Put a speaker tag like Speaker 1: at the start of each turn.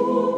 Speaker 1: Ooh.